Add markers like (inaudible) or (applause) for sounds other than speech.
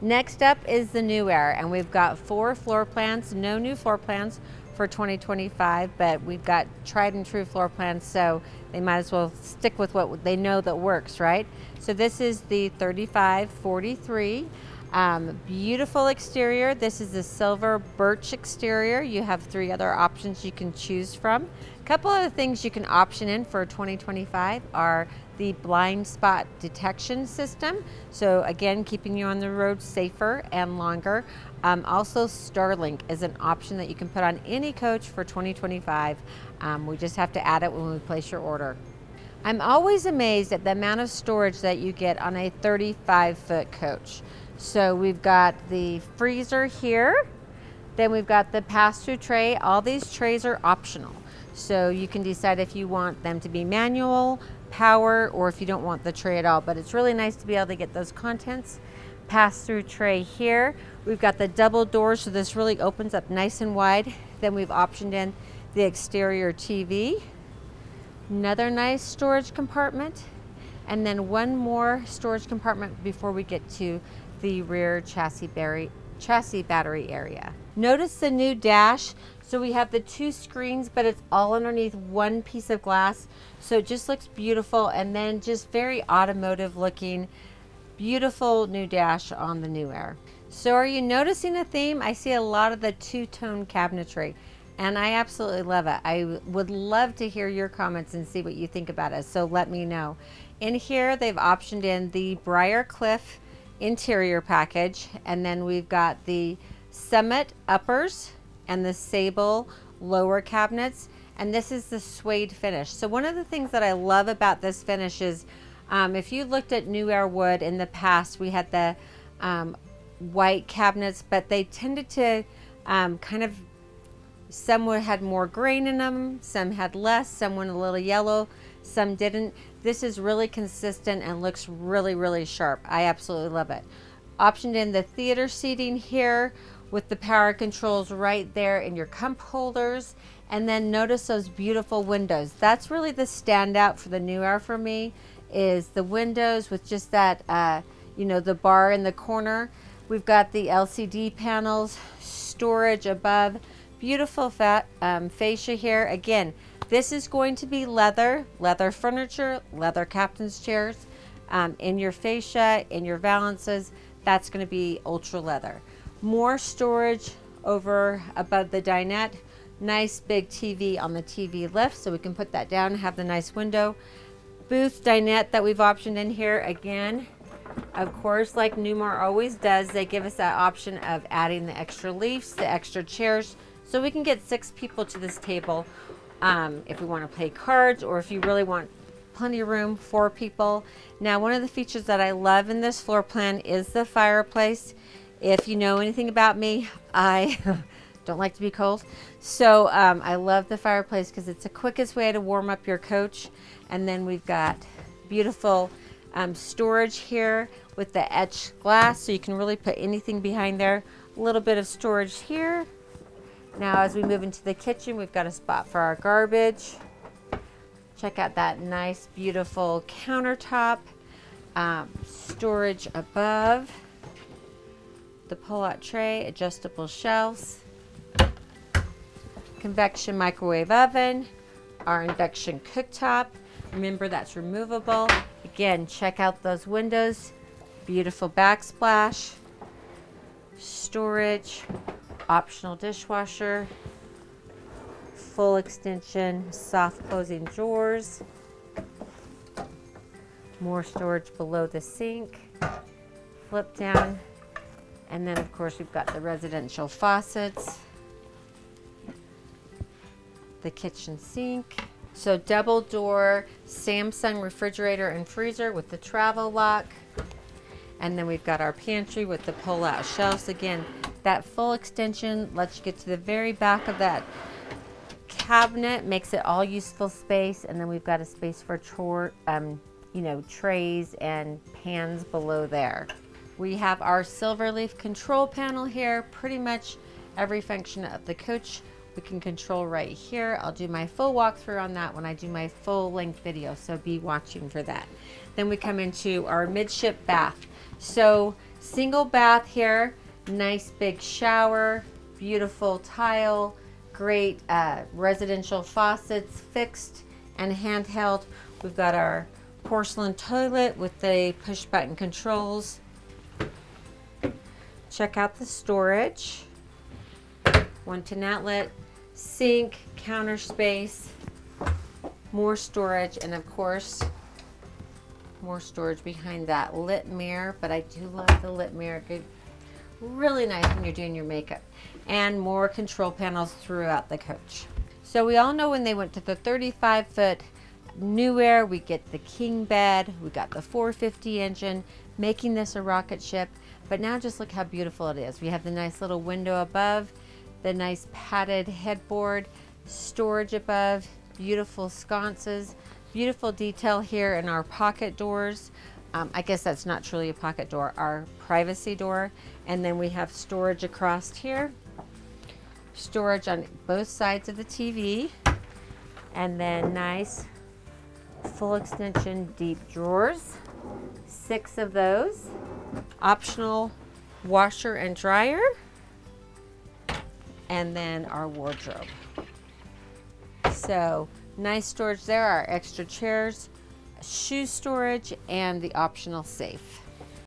Next up is the New Aire, and we've got four floor plans, no new floor plans for 2025, but we've got tried and true floor plans, so they might as well stick with what they know that works, right? So this is the 3543. Um, beautiful exterior. This is the silver birch exterior. You have three other options you can choose from. Couple of things you can option in for 2025 are the blind spot detection system. So again, keeping you on the road safer and longer. Um, also, Starlink is an option that you can put on any coach for 2025. Um, we just have to add it when we place your order. I'm always amazed at the amount of storage that you get on a 35 foot coach. So we've got the freezer here, then we've got the pass-through tray. All these trays are optional. So you can decide if you want them to be manual, power, or if you don't want the tray at all. But it's really nice to be able to get those contents. Pass-through tray here. We've got the double doors, so this really opens up nice and wide. Then we've optioned in the exterior TV. Another nice storage compartment. And then one more storage compartment before we get to the rear chassis chassis battery area. Notice the new dash. So we have the two screens, but it's all underneath one piece of glass. So it just looks beautiful and then just very automotive looking. Beautiful new dash on the New Aire. So are you noticing a theme? I see a lot of the two-tone cabinetry and I absolutely love it. I would love to hear your comments and see what you think about it. So let me know. In here, they've optioned in the Briar Cliff interior package. And then we've got the Summit uppers and the Sable lower cabinets. And this is the suede finish. So one of the things that I love about this finish is um, if you looked at New Aire Wood in the past, we had the um, white cabinets, but they tended to um, kind of, some had more grain in them, some had less, some went a little yellow, some didn't. This is really consistent and looks really, really sharp. I absolutely love it. Optioned in the theater seating here with the power controls right there in your cup holders. And then notice those beautiful windows. That's really the standout for the New Aire for me is the windows with just that, uh, you know, the bar in the corner. We've got the LCD panels, storage above, beautiful fat, um, fascia here. Again, this is going to be leather, leather furniture, leather captain's chairs. Um, in your fascia, in your valances, that's going to be ultra leather. More storage over above the dinette. Nice big TV on the TV lift, so we can put that down and have the nice window. Booth dinette that we've optioned in here again. Of course, like Newmar always does, they give us that option of adding the extra leaves, the extra chairs, so we can get six people to this table um, if we want to play cards or if you really want plenty of room for people. Now, one of the features that I love in this floor plan is the fireplace. If you know anything about me, I (laughs) don't like to be cold. So um, I love the fireplace because it's the quickest way to warm up your coach. And then we've got beautiful um, storage here with the etched glass so you can really put anything behind there. A little bit of storage here now as we move into the kitchen, we've got a spot for our garbage. Check out that nice, beautiful countertop. Um, storage above. The pull-out tray, adjustable shelves. Convection microwave oven. Our induction cooktop. Remember that's removable. Again, check out those windows. Beautiful backsplash. Storage optional dishwasher, full extension, soft closing drawers, more storage below the sink, flip down, and then of course we've got the residential faucets, the kitchen sink, so double door Samsung refrigerator and freezer with the travel lock. And then we've got our pantry with the pull out shelves. Again, that full extension lets you get to the very back of that cabinet, makes it all useful space. And then we've got a space for chore, um, you know, trays and pans below there. We have our Silverleaf control panel here. Pretty much every function of the coach we can control right here. I'll do my full walkthrough on that when I do my full length video, so be watching for that. Then we come into our midship bath. So Single bath here, nice big shower, beautiful tile, great uh, residential faucets, fixed and handheld. We've got our porcelain toilet with the push button controls. Check out the storage. One tin outlet, sink, counter space, more storage, and of course, more storage behind that lit mirror, but I do love the lit mirror. Good, really nice when you're doing your makeup. And more control panels throughout the coach. So we all know when they went to the 35 foot New Aire, we get the king bed, we got the 450 engine, making this a rocket ship. But now just look how beautiful it is. We have the nice little window above, the nice padded headboard, storage above, beautiful sconces, beautiful detail here in our pocket doors. Um, I guess that's not truly a pocket door, our privacy door. And then we have storage across here, storage on both sides of the TV, and then nice full extension deep drawers, six of those, optional washer and dryer, and then our wardrobe. So nice storage there, our extra chairs, shoe storage, and the optional safe.